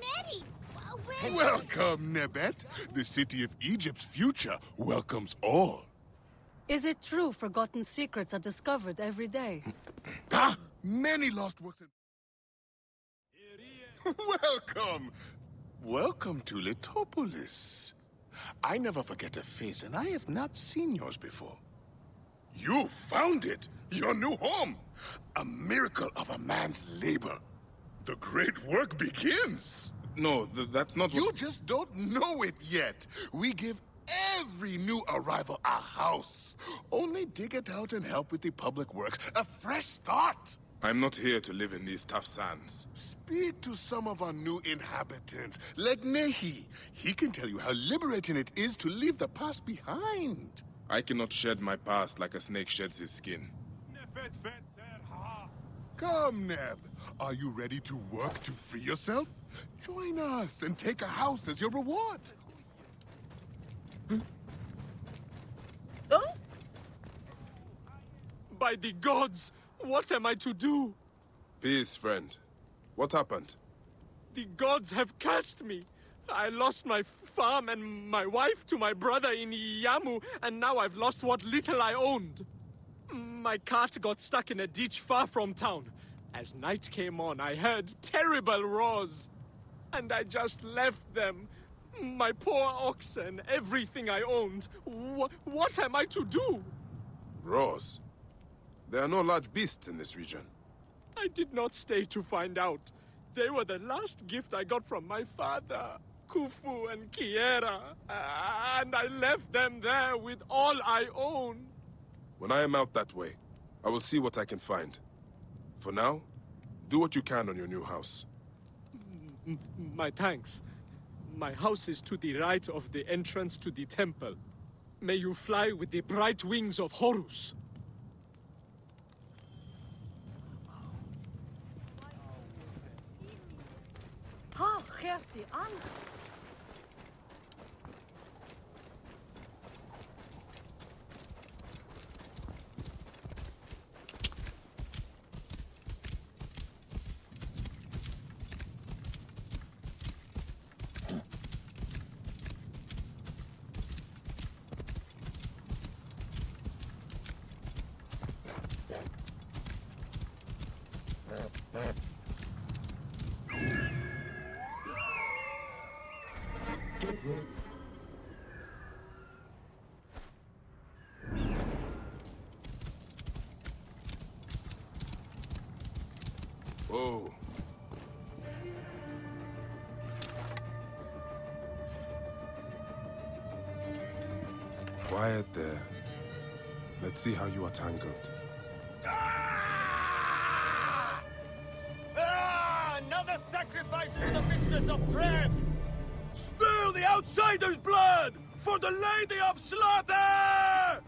Mary! Where- Welcome, Nebet. The city of Egypt's future welcomes all. Is it true forgotten secrets are discovered every day? Ah, many lost works. and- Welcome. Welcome to Letopolis. I never forget a face, and I have not seen yours before. You found it, your new home. A miracle of a man's labor. The great work begins. No, th that's not You what... just don't know it yet. We give every new arrival a house. Only dig it out and help with the public works. A fresh start. I'm not here to live in these tough sands. Speak to some of our new inhabitants, like Nehi. He can tell you how liberating it is to leave the past behind. I cannot shed my past like a snake sheds his skin. Come, Neb. Are you ready to work to free yourself? Join us and take a house as your reward. By the gods, what am I to do? Peace, friend. What happened? The gods have cursed me. I lost my farm and my wife to my brother in Yamu, and now I've lost what little I owned. My cart got stuck in a ditch far from town. As night came on, I heard terrible roars. And I just left them. My poor oxen, everything I owned. Wh what am I to do? Roars. There are no large beasts in this region. I did not stay to find out. They were the last gift I got from my father, Khufu and Kiera. And I left them there with all I own. When I am out that way, I will see what I can find. For now, do what you can on your new house. My thanks. My house is to the right of the entrance to the temple. May you fly with the bright wings of Horus. Ha, Gertie, aan. Oh. Quiet there. Let's see how you are tangled. Ah, another sacrifice for the mistress of Trem! The outsider's blood for the Lady of Slaughter!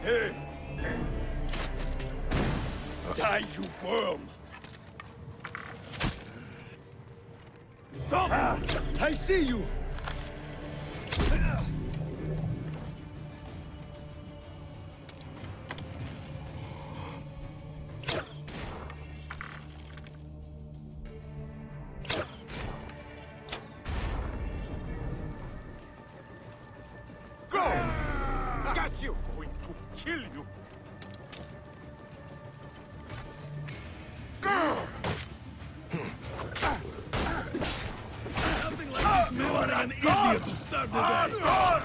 Hey! Die, you worm! Stop! I see you! Idiot to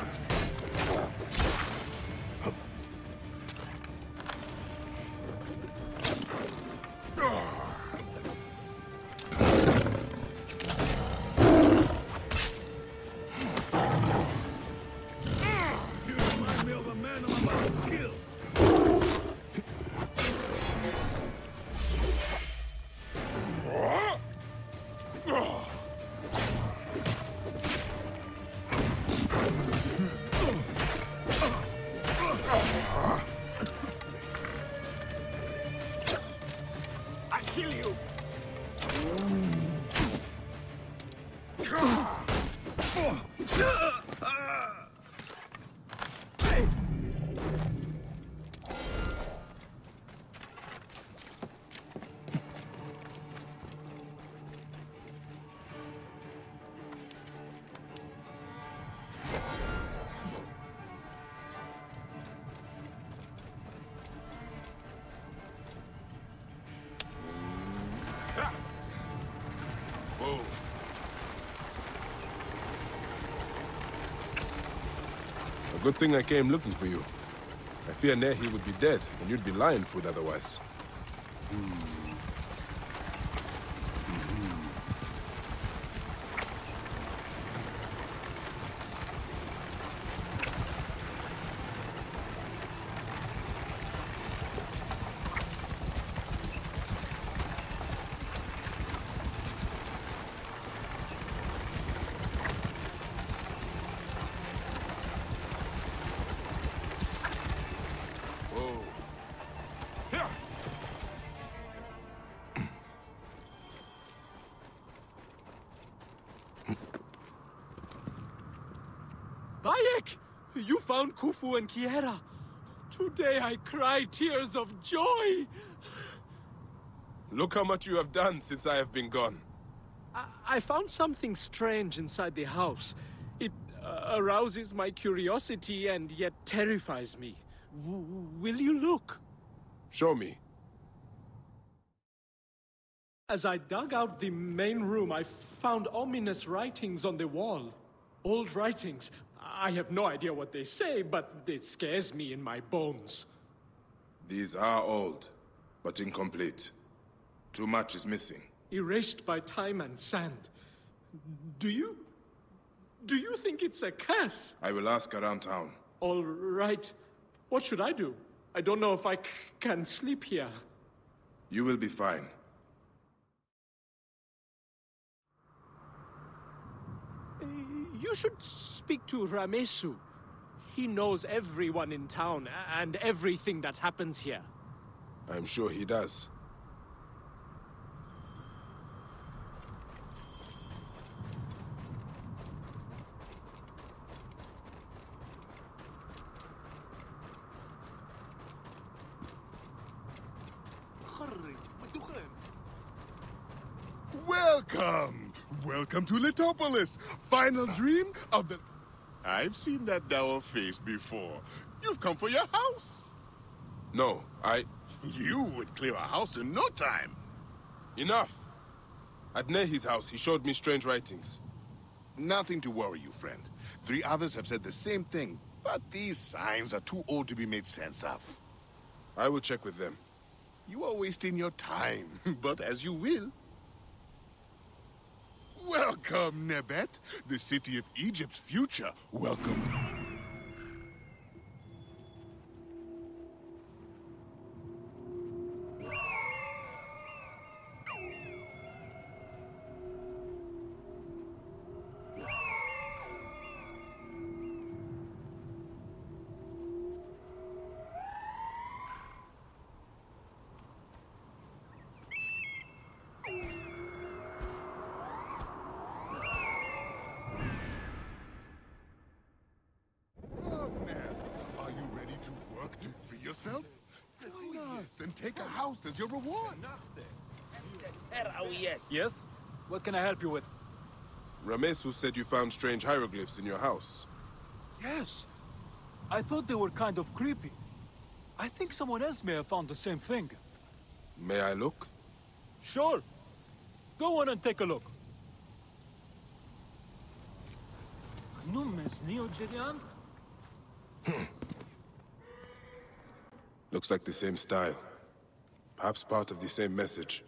good thing I came looking for you. I fear Nehi would be dead, and you'd be lion food otherwise. Whoa. You found Khufu and Kiera. Today I cry tears of joy. Look how much you have done since I have been gone. I, I found something strange inside the house. It uh, arouses my curiosity and yet terrifies me. W- will you look? Show me. As I dug out the main room, I found ominous writings on the wall. Old writings. I have no idea what they say, but it scares me in my bones. These are old, but incomplete. Too much is missing. Erased by time and sand. Do you. Do you think it's a curse? I will ask around town. All right. What should I do? I don't know if I can sleep here. You will be fine. You should speak to Ramesu. He knows everyone in town and everything that happens here. I'm sure he does. Welcome! Welcome to Letopolis! Final dream of the... I've seen that dour face before. You've come for your house. No, I... You would clear a house in no time. Enough! At Nehi's house, he showed me strange writings. Nothing to worry you, friend. Three others have said the same thing, but these signs are too old to be made sense of. I will check with them. You are wasting your time, but as you will. Welcome, Nebet, the city of Egypt's future. Welcome. Yourself? Join us and take a house as your reward. Yes? Yes? What can I help you with? Ramesu said you found strange hieroglyphs in your house. Yes. I thought they were kind of creepy. I think someone else may have found the same thing. May I look? Sure. Go on and take a look. Looks like the same style. Perhaps part of the same message.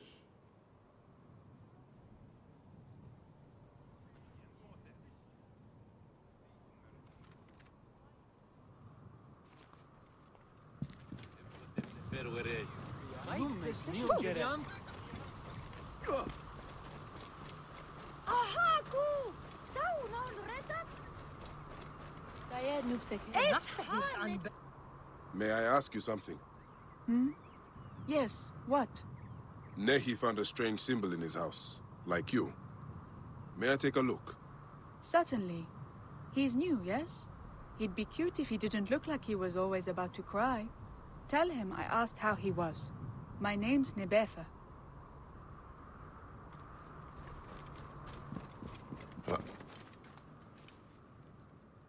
May I ask you something? Hmm? Yes, what? Nehi found a strange symbol in his house, like you. May I take a look? Certainly. He's new, yes? He'd be cute if he didn't look like he was always about to cry. Tell him I asked how he was. My name's Nebefa.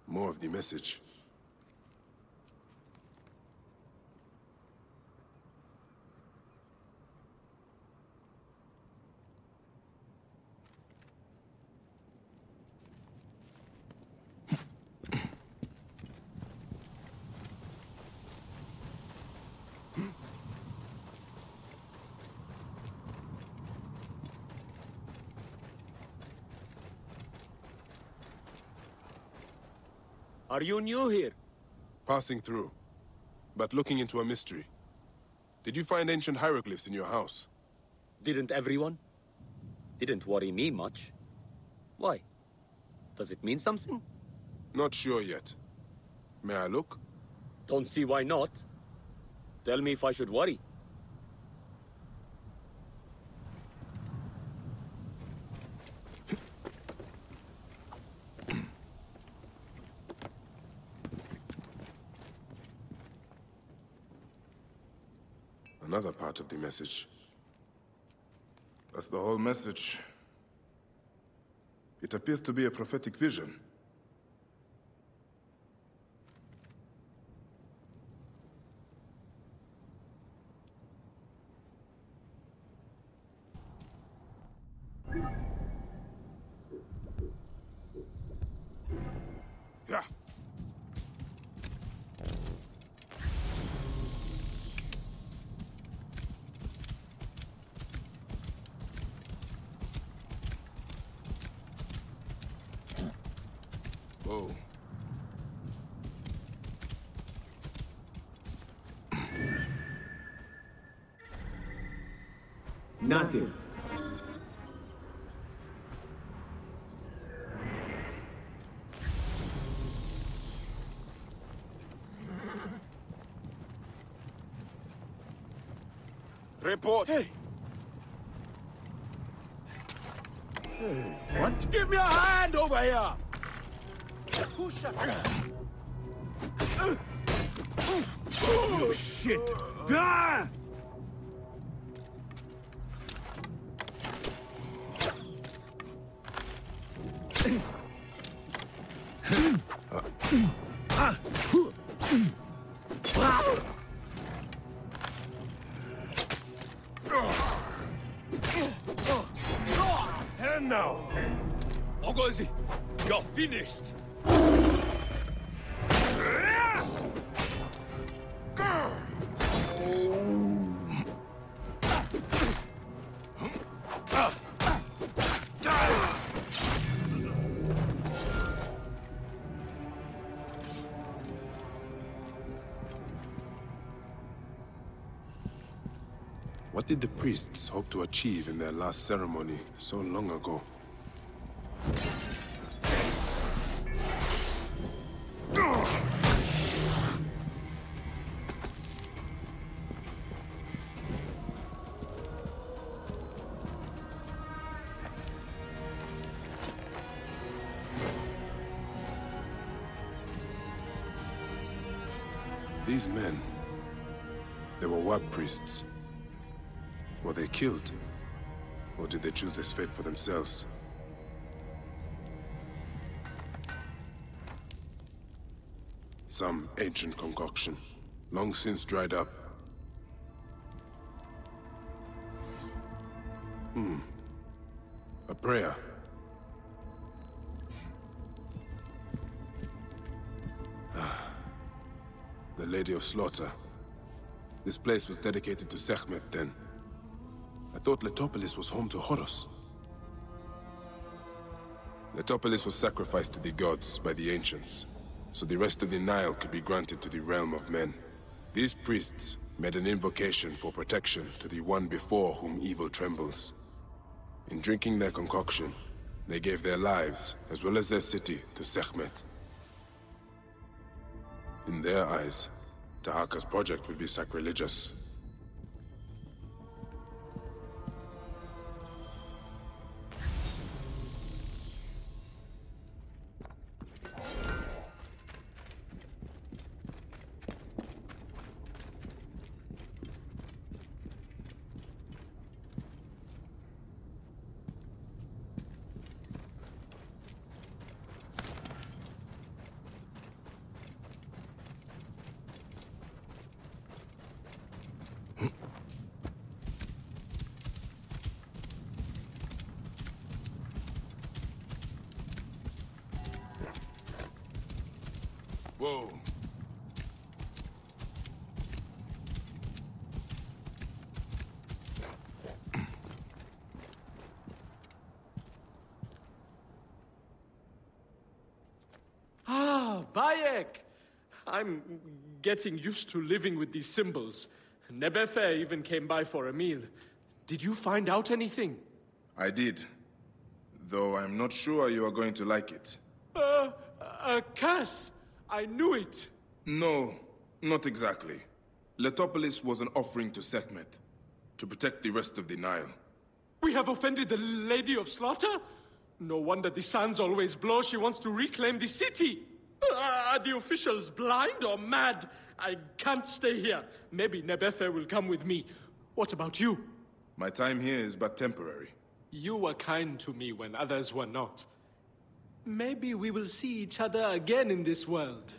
More of the message. Are you new here? Passing through, but looking into a mystery. Did you find ancient hieroglyphs in your house? Didn't everyone? Didn't worry me much. Why? Does it mean something? Not sure yet. May I look? Don't see why not. Tell me if I should worry. Another part of the message. That's the whole message. It appears to be a prophetic vision. Whoa. Nothing. Report. Hey. What? Give me a hand over here. Oh, shit. Ah! And now. Ogozi, you're finished. What did the priests hope to achieve in their last ceremony so long ago? These men, they were Wab priests. Were they killed? Or did they choose this fate for themselves? Some ancient concoction, long since dried up. Of Slaughter. This place was dedicated to Sekhmet then. I thought Letopolis was home to Horus. Letopolis was sacrificed to the gods by the ancients, so the rest of the Nile could be granted to the realm of men. These priests made an invocation for protection to the one before whom evil trembles. In drinking their concoction, they gave their lives, as well as their city, to Sekhmet. In their eyes, Tahaka's project would be sacrilegious. Whoa. Bayek! I'm getting used to living with these symbols. Nebefe even came by for a meal. Did you find out anything? I did. Though I'm not sure you are going to like it. Uh, a curse! I knew it! No, not exactly. Letopolis was an offering to Sekhmet, to protect the rest of the Nile. We have offended the Lady of Slaughter? No wonder the sands always blow. She wants to reclaim the city. Uh, are the officials blind or mad? I can't stay here. Maybe Nebefe will come with me. What about you? My time here is but temporary. You were kind to me when others were not. Maybe we will see each other again in this world.